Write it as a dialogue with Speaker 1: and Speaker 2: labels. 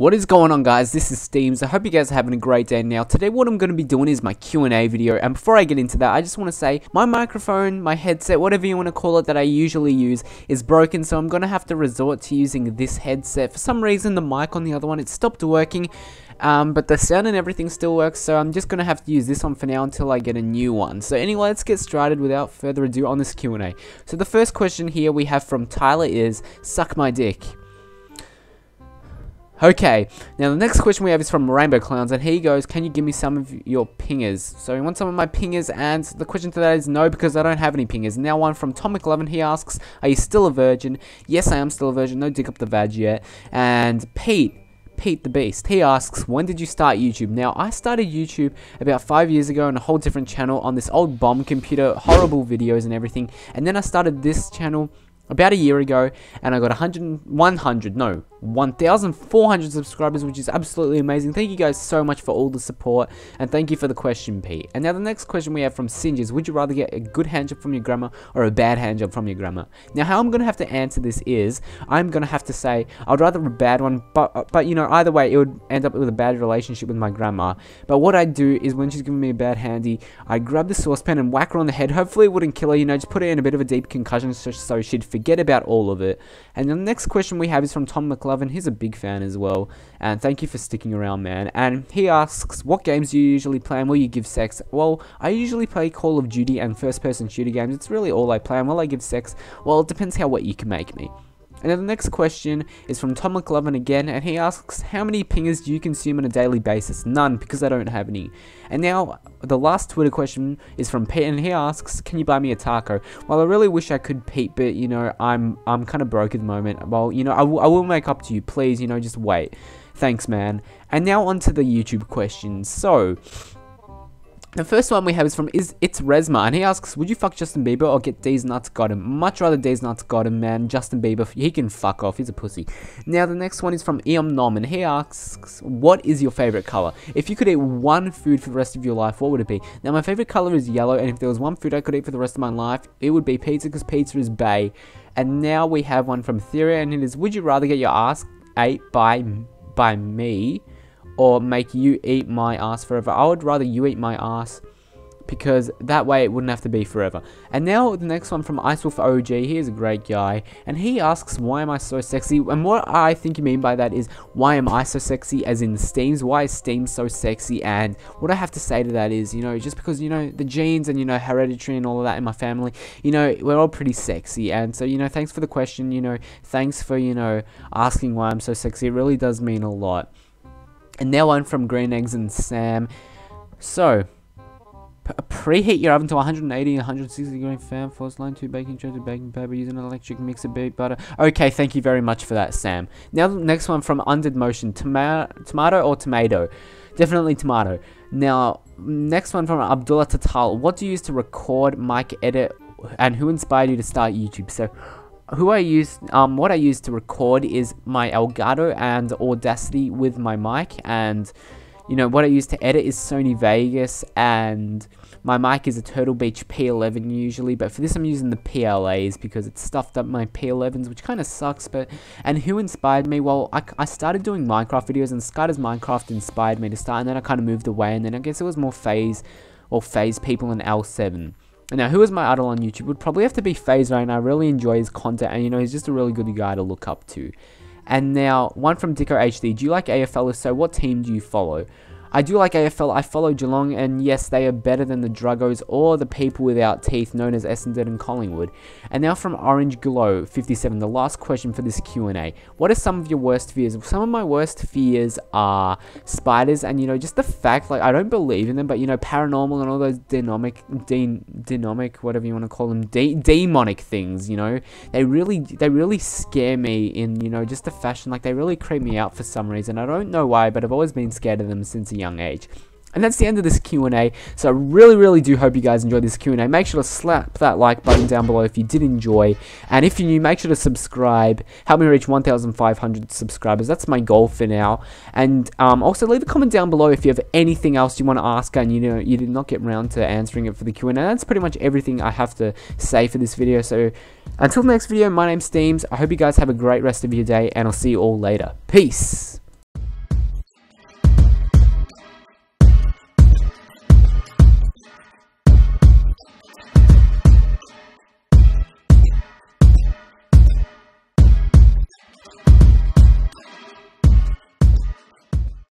Speaker 1: What is going on guys, this is Steamz, I hope you guys are having a great day now. Today what I'm going to be doing is my Q&A video, and before I get into that, I just want to say, my microphone, my headset, whatever you want to call it that I usually use, is broken, so I'm going to have to resort to using this headset. For some reason, the mic on the other one, it stopped working, um, but the sound and everything still works, so I'm just going to have to use this one for now until I get a new one. So anyway, let's get started without further ado on this Q&A. So the first question here we have from Tyler is, suck my dick. Okay, now the next question we have is from Rainbow Clowns, and he goes, can you give me some of your pingers? So he wants some of my pingers, and the question to that is no, because I don't have any pingers. Now one from Tom McLovin, he asks, are you still a virgin? Yes, I am still a virgin, no dick up the vag yet. And Pete, Pete the Beast. He asks, when did you start YouTube? Now, I started YouTube about five years ago on a whole different channel on this old bomb computer, horrible videos and everything. And then I started this channel about a year ago and I got 100, 100, no, 1,400 subscribers, which is absolutely amazing. Thank you guys so much for all the support, and thank you for the question, Pete. And now the next question we have from Singe is, would you rather get a good handjob from your grandma or a bad handjob from your grandma? Now, how I'm going to have to answer this is, I'm going to have to say, I'd rather a bad one, but, but you know, either way, it would end up with a bad relationship with my grandma. But what I do is, when she's giving me a bad handy, I grab the saucepan and whack her on the head. Hopefully it wouldn't kill her, you know, just put her in a bit of a deep concussion so, so she'd forget about all of it. And the next question we have is from Tom McLovin. He's a big fan as well. And thank you for sticking around, man. And he asks, what games do you usually play and will you give sex? Well, I usually play Call of Duty and first person shooter games. It's really all I play. And will I give sex? Well, it depends how wet you can make me. And then the next question is from Tom McLovin again, and he asks, how many pingers do you consume on a daily basis? None, because I don't have any. And now, the last Twitter question is from Pete, and he asks, can you buy me a taco? Well, I really wish I could, Pete, but, you know, I'm I'm kind of broke at the moment. Well, you know, I, I will make up to you. Please, you know, just wait. Thanks, man. And now on to the YouTube questions. So, the first one we have is from is it's Resma, and he asks, "Would you fuck Justin Bieber or get D's nuts got him?" Much rather D's nuts got him, man. Justin Bieber, he can fuck off. He's a pussy. Now the next one is from Eom Nom, and he asks, "What is your favorite color? If you could eat one food for the rest of your life, what would it be?" Now my favorite color is yellow, and if there was one food I could eat for the rest of my life, it would be pizza because pizza is bay. And now we have one from Theory, and it is, "Would you rather get your ass ate by by me?" Or make you eat my ass forever. I would rather you eat my ass because that way it wouldn't have to be forever. And now the next one from Icewolf OG, he is a great guy, and he asks, why am I so sexy? And what I think you mean by that is, why am I so sexy, as in Steamz, why is Steamz so sexy? And what I have to say to that is, you know, just because, you know, the genes and, you know, hereditary and all of that in my family, you know, we're all pretty sexy, and so, you know, thanks for the question, you know, thanks for, you know, asking why I'm so sexy, it really does mean a lot. And now one from Green Eggs and Sam. So, preheat your oven to 180 160 degree fan force line 2 baking tray to baking paper using an electric mixer beet butter. Okay thank you very much for that sam. Now next one from undid motion tomato tomato or tomato? Definitely tomato. Now next one from abdullah tatal. What do you use to record mic edit and who inspired you to start youtube? So who I use, um, what I use to record is my Elgato and Audacity with my mic, and you know what I use to edit is Sony Vegas, and my mic is a Turtle Beach P11 usually, but for this I'm using the PLAs because it's stuffed up my P11s, which kind of sucks. But and who inspired me? Well, I, I started doing Minecraft videos, and SkyDoesMinecraft inspired me to start, and then I kind of moved away, and then I guess it was more FaZe or FaZe people in L7. Now, who is my idol on YouTube? Would probably have to be FaZe now. I really enjoy his content, and you know, he's just a really good guy to look up to. And now, one from Dicko HD. Do you like AFL? If so, what team do you follow? I do like AFL. I follow Geelong, and yes, they are better than the Druggos or the people without teeth known as Essendon and Collingwood. And now from Orange Glow 57, the last question for this Q&A. What are some of your worst fears? Some of my worst fears are spiders, and you know, just the fact, like, I don't believe in them, but you know, paranormal and all those demonic, de demonic, whatever you want to call them, de demonic things, you know, they really, they really scare me in, you know, just the fashion, like, they really creep me out for some reason. I don't know why, but I've always been scared of them since a young age. And that's the end of this Q&A. So I really, really do hope you guys enjoyed this Q&A. Make sure to slap that like button down below if you did enjoy. And if you're new, make sure to subscribe. Help me reach 1,500 subscribers. That's my goal for now. And um, also leave a comment down below if you have anything else you want to ask and you know you did not get around to answering it for the Q&A. That's pretty much everything I have to say for this video. So until the next video, my name's Steamz. I hope you guys have a great rest of your day and I'll see you all later. Peace!